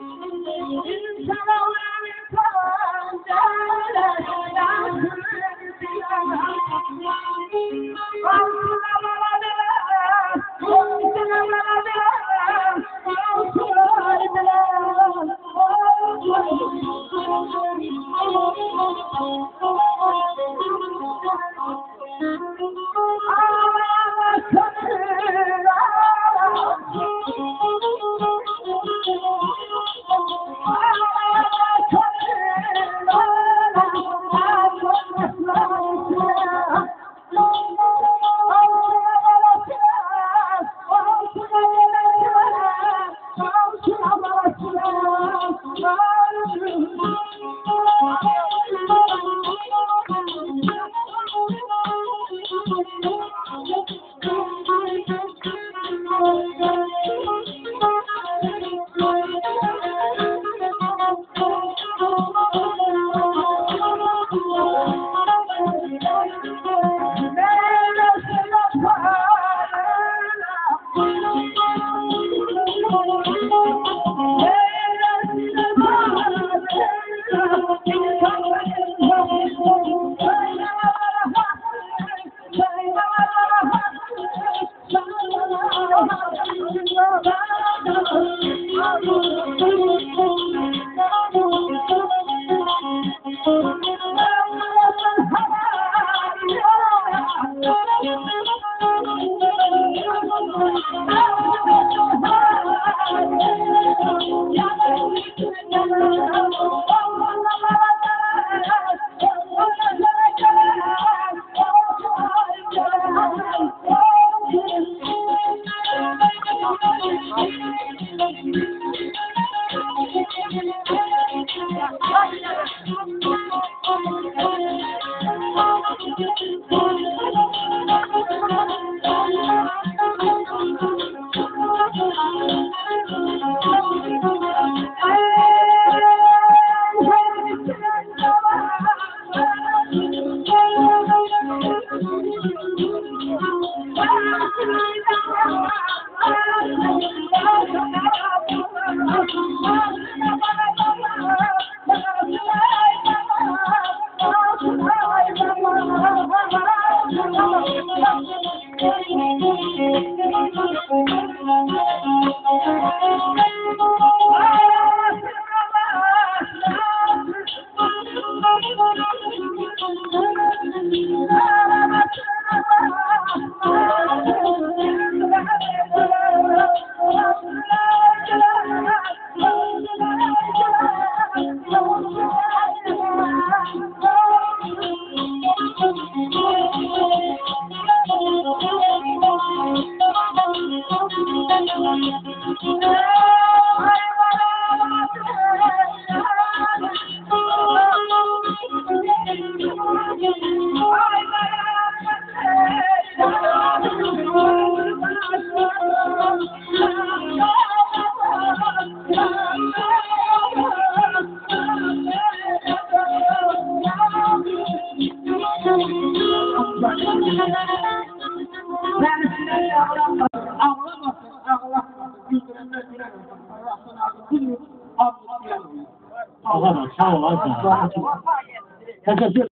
Oh, Oh, I'm 我靠老掐我老紧了他这这